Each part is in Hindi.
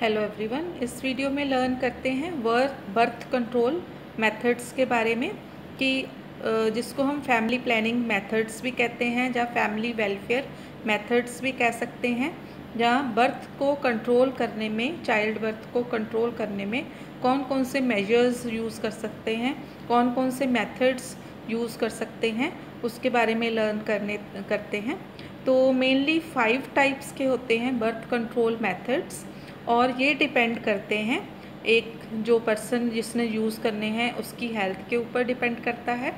हेलो एवरीवन इस वीडियो में लर्न करते हैं वर्थ बर्थ कंट्रोल मेथड्स के बारे में कि जिसको हम फैमिली प्लानिंग मेथड्स भी कहते हैं या फैमिली वेलफेयर मेथड्स भी कह सकते हैं, या बर्थ को कंट्रोल करने में चाइल्ड बर्थ को कंट्रोल करने में कौन कौन से मेजर्स यूज़ कर सकते हैं कौन कौन से मेथड्स यूज़ कर सकते हैं, उसके बारे में लर्न करने, करते हैं। तो मेनली फाइव टाइप्स के होते हैं बर्थ कंट्रोल मेथड्स और ये डिपेंड करते हैं, एक जो पर्सन जिसने यूज़ करने हैं, उसकी हेल्थ के ऊपर डिपेंड करता है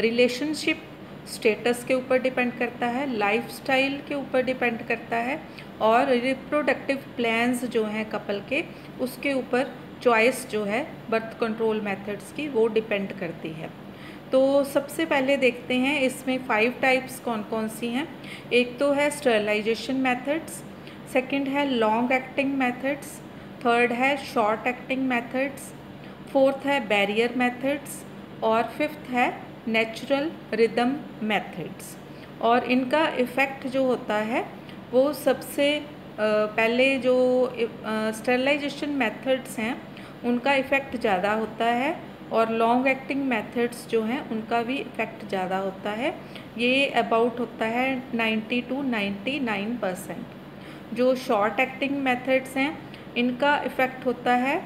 रिलेशनशिप स्टेटस के ऊपर डिपेंड करता है लाइफस्टाइल के ऊपर डिपेंड करता है, और रिप्रोडक्टिव प्लान्स जो हैं कपल के, उसके ऊपर चॉइस जो है बर्थ कंट्रोल मेथड्स की, वो डिपेंड करती है। तो सबसे पहले देखते हैं, इसमें फाइव टाइप्स कौन कौन सी हैं? एक तो है स्टरलाइजेशन मेथड्स सेकंड है लॉन्ग एक्टिंग मेथड्स, थर्ड है शॉर्ट एक्टिंग मेथड्स, फोर्थ है बैरियर मेथड्स और फिफ्थ है नेचुरल रिदम मेथड्स। और इनका इफ़ेक्ट जो होता है, वो सबसे पहले जो स्टरलाइजेशन मेथड्स हैं, उनका इफ़ेक्ट ज़्यादा होता है और लॉन्ग एक्टिंग मेथड्स जो हैं, उनका भी इफ़ेक्ट ज़्यादा होता है। ये अबाउट होता है 90 टू 99 परसेंट। जो शॉर्ट एक्टिंग मेथड्स हैं, इनका इफ़ेक्ट होता है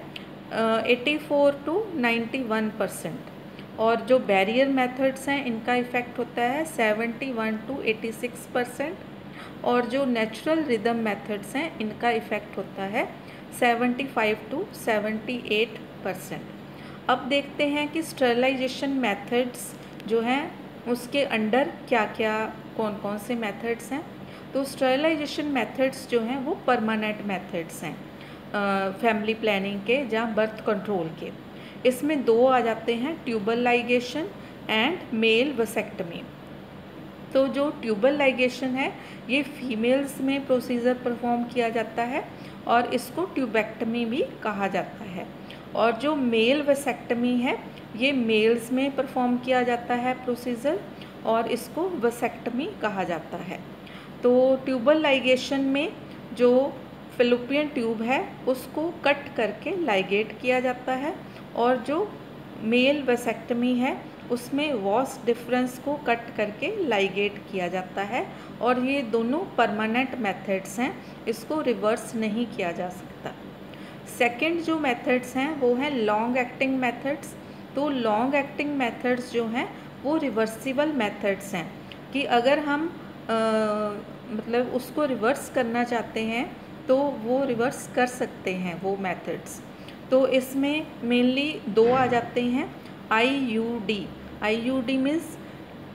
eighty four to ninety one percent और जो बैरियर मेथड्स हैं, इनका इफ़ेक्ट होता है seventy one to eighty six percent और जो नेचुरल रिदम मेथड्स हैं, इनका इफ़ेक्ट होता है seventy five to seventy eight percent अब देखते हैं कि स्टरलाइजेशन मेथड्स जो हैं, उसके अंडर क्या क्या कौन कौन से मेथड्स हैं। तो स्टरलाइजेशन मेथड्स जो हैं, वो परमानेंट मेथड्स हैं फैमिली प्लानिंग के या बर्थ कंट्रोल के। इसमें दो आ जाते हैं tubal ligation and male vasectomy तो जो ट्यूबल लाइगेशन है, ये फीमेल्स में प्रोसीजर परफॉर्म किया जाता है और इसको ट्यूबेक्टमी भी कहा जाता है। और जो मेल वसेक्टमी है, ये मेल्स में परफॉर्म किया जाता है प्रोसीजर और इसको वसेक्टमी कहा जाता है। तो ट्यूबल लाइगेशन में जो फिलोपियन ट्यूब है, उसको कट करके लाइगेट किया जाता है और जो मेल वेसेक्टमी है, उसमें वॉस डिफरेंस को कट करके लाइगेट किया जाता है और ये दोनों परमानेंट मेथड्स हैं, इसको रिवर्स नहीं किया जा सकता। सेकंड जो मेथड्स हैं, वो हैं लॉन्ग एक्टिंग मेथड्स तो लॉन्ग एक्टिंग मेथड्स जो हैं, वो रिवर्सिबल मेथड्स हैं कि अगर हम मतलब उसको रिवर्स करना चाहते हैं तो वो रिवर्स कर सकते हैं वो मेथड्स तो इसमें मेनली दो आ जाते हैं I U D I U D means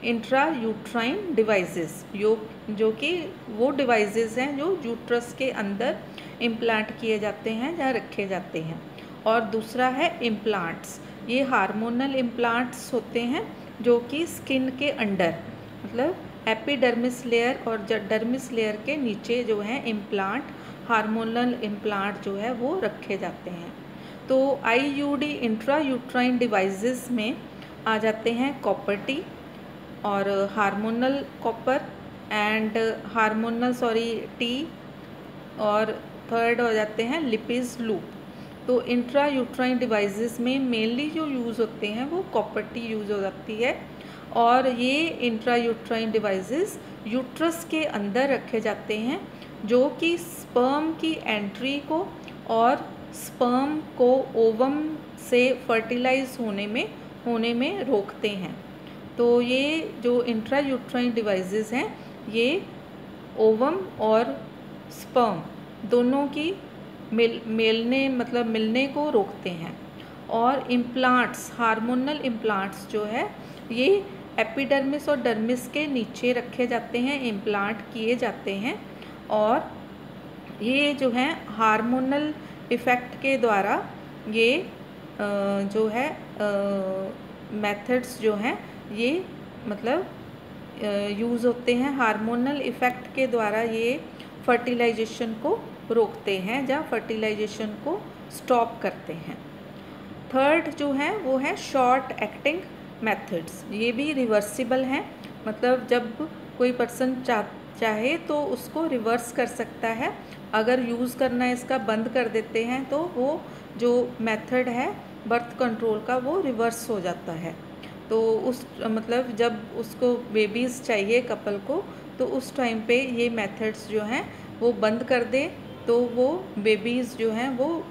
intra uterine devices जो जो कि वो डिवाइसेस हैं जो यूट्रस के अंदर इम्प्लांट किए जाते हैं या रखे जाते हैं. और दूसरा है इम्प्लांट्स ये हार्मोनल इम्प्लांट्स होते हैं जो कि स्किन के अंडर मतलब एपिडर्मिस लेयर और डर्मिस लेयर के नीचे जो है इम्प्लांट हार्मोनल इम्प्लांट जो है वो रखे जाते हैं। तो I U D intra uterine devices में आ जाते हैं कॉपर टी और hormonal copper and hormonal sorry T और थर्ड हो जाते हैं लिपिज लूप तो इंट्रा यूट्राइन डिवाइसेस में मेनली जो यूज़ होते हैं वो कॉपर टी यूज़ हो जाती है। और ये इंट्रायूट्राइन डिवाइसेस यूट्रस के अंदर रखे जाते हैं, जो कि स्पर्म की एंट्री को और स्पर्म को ओवम से फर्टिलाइज होने में होने में रोकते हैं। तो ये जो इंट्रायूट्राइन डिवाइसेस हैं, ये ओवम और स्पर्म दोनों की मिल, मिलने मतलब मिलने को रोकते हैं। और इम्प्लांट्स हार्मोनल इम्प्लांट्स जो है, ये एपिडर्मिस और डर्मिस के नीचे रखे जाते हैं इम्प्लांट किए जाते हैं और ये जो है हार्मोनल इफ़ेक्ट के द्वारा ये जो है मेथड्स जो हैं, ये मतलब यूज़ होते हैं। हार्मोनल इफ़ेक्ट के द्वारा ये फर्टिलाइजेशन को रोकते हैं या फर्टिलाइजेशन को स्टॉप करते हैं। थर्ड जो है, वो है शॉर्ट एक्टिंग मेथड्स ये भी रिवर्सिबल हैं। मतलब जब कोई पर्सन चाह चाहे तो उसको रिवर्स कर सकता है। अगर यूज़ करना इसका बंद कर देते हैं तो वो जो मेथड है बर्थ कंट्रोल का, वो रिवर्स हो जाता है। तो उस मतलब जब उसको बेबीज़ चाहिए कपल को तो उस टाइम पे ये मेथड्स जो हैं, वो बंद कर दे तो वो बेबीज़ जो हैं, वो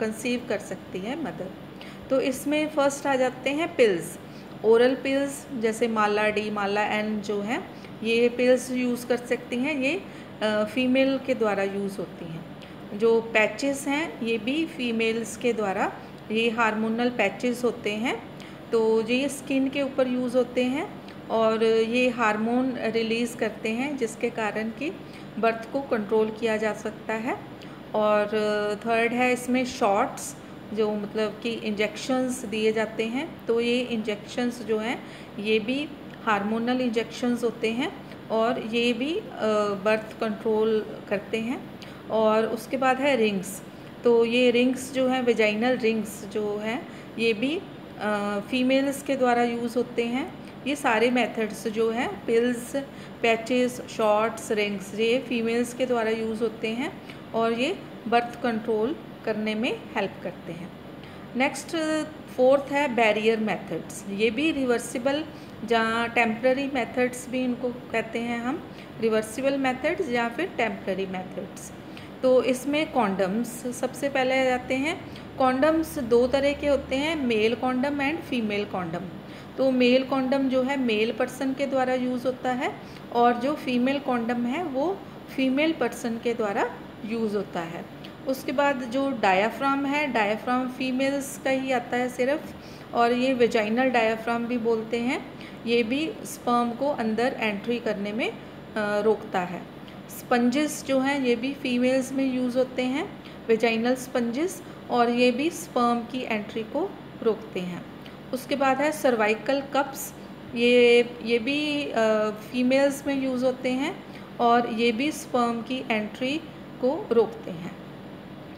कंसीव कर सकती है मदर। तो इसमें फ़र्स्ट आ जाते हैं पिल्स ओरल पिल्स जैसे माला डी, माला एन जो हैं, ये पिल्स यूज़ कर सकती हैं, ये फ़ीमेल के द्वारा यूज़ होती हैं। जो पैचेस हैं, ये भी फीमेल्स के द्वारा, ये हार्मोनल पैचेस होते हैं। तो ये स्किन के ऊपर यूज़ होते हैं और ये हार्मोन रिलीज़ करते हैं, जिसके कारण कि बर्थ को कंट्रोल किया जा सकता है। और थर्ड है इसमें शॉट्स जो मतलब कि इंजेक्शंस दिए जाते हैं तो ये इंजेक्शंस जो हैं, ये भी हार्मोनल इंजेक्शंस होते हैं और ये भी बर्थ कंट्रोल करते हैं और उसके बाद है रिंग्स तो ये रिंग्स जो हैं वेजाइनल रिंग्स जो हैं, ये भी फीमेल्स के द्वारा यूज़ होते हैं. ये सारे मेथड्स जो हैं पिल्स पैचेस शॉर्ट्स रिंग्स ये फीमेल्स के द्वारा यूज़ होते हैं और ये बर्थ कंट्रोल करने में हेल्प करते हैं। नेक्स्ट फोर्थ है बैरियर मेथड्स ये भी रिवर्सिबल जहाँ टेम्प्ररी मेथड्स भी इनको कहते हैं हम। रिवर्सिबल मेथड्स या फिर टेम्प्ररी मेथड्स तो इसमें कॉन्डम्स सबसे पहले आ जाते हैं। कॉन्डम्स दो तरह के होते हैं male condom and female condom तो मेल कॉन्डम जो है मेल पर्सन के द्वारा यूज़ होता है और जो फीमेल कॉन्डम है, वो फीमेल पर्सन के द्वारा यूज़ होता है। उसके बाद जो डायाफ्राम है डायाफ्राम फीमेल्स का ही आता है सिर्फ़, और ये वेजाइनल डायाफ्राम भी बोलते हैं। ये भी स्पर्म को अंदर एंट्री करने में रोकता है। स्पंजेस जो हैं, ये भी फीमेल्स में यूज़ होते हैं वेजाइनल स्पंजेस और ये भी स्पर्म की एंट्री को रोकते हैं। उसके बाद है सर्वाइकल कप्स ये ये भी फीमेल्स में यूज़ होते हैं, और ये भी स्पर्म की एंट्री को रोकते हैं।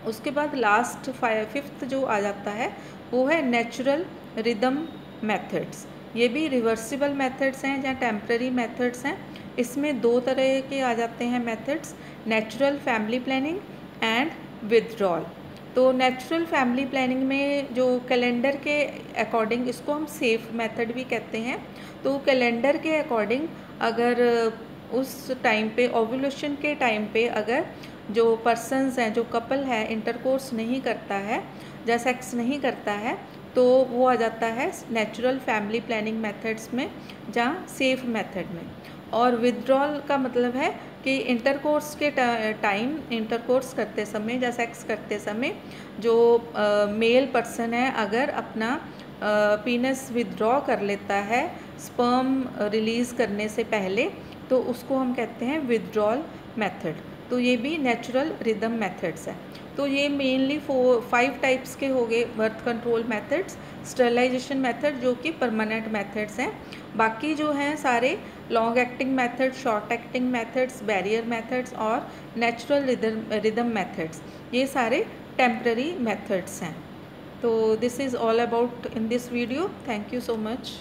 उसके बाद लास्ट फाइव फिफ्थ जो आ जाता है, वो है नेचुरल रिदम मेथड्स ये भी रिवर्सिबल मेथड्स हैं या टेम्प्रेरी मेथड्स हैं. इसमें दो तरह के आ जाते हैं methods natural family planning and withdrawal तो नेचुरल फैमिली प्लानिंग में जो कैलेंडर के अकॉर्डिंग इसको हम सेफ़ मेथड भी कहते हैं. तो कैलेंडर के अकॉर्डिंग अगर, उस टाइम पे ओवुलेशन के टाइम पे अगर जो पर्सनस हैं, जो कपल है इंटरकोर्स नहीं करता है, या सेक्स नहीं करता है तो वो आ जाता है नेचुरल फैमिली प्लानिंग मेथड्स में जहाँ सेफ़ मेथड में। और विदड्रॉल का मतलब है कि इंटरकोर्स के टाइम इंटरकोर्स करते समय या सेक्स करते समय जो मेल पर्सन है, अगर अपना पीनस विदड्रॉ कर लेता है स्पर्म रिलीज़ करने से पहले तो उसको हम कहते हैं विदड्रॉल मेथड तो ये भी नेचुरल रिदम मेथड्स हैं। तो ये मेनली फोर फाइव टाइप्स के हो गए birth control methods sterilization method जो कि परमानेंट मेथड्स हैं। बाकी जो हैं सारे long acting method short acting methods barrier methods और नेचुरल रिदम रिदम मेथड्स ये सारे टेम्प्ररी मेथड्स हैं। तो this is all about in this video thank you so much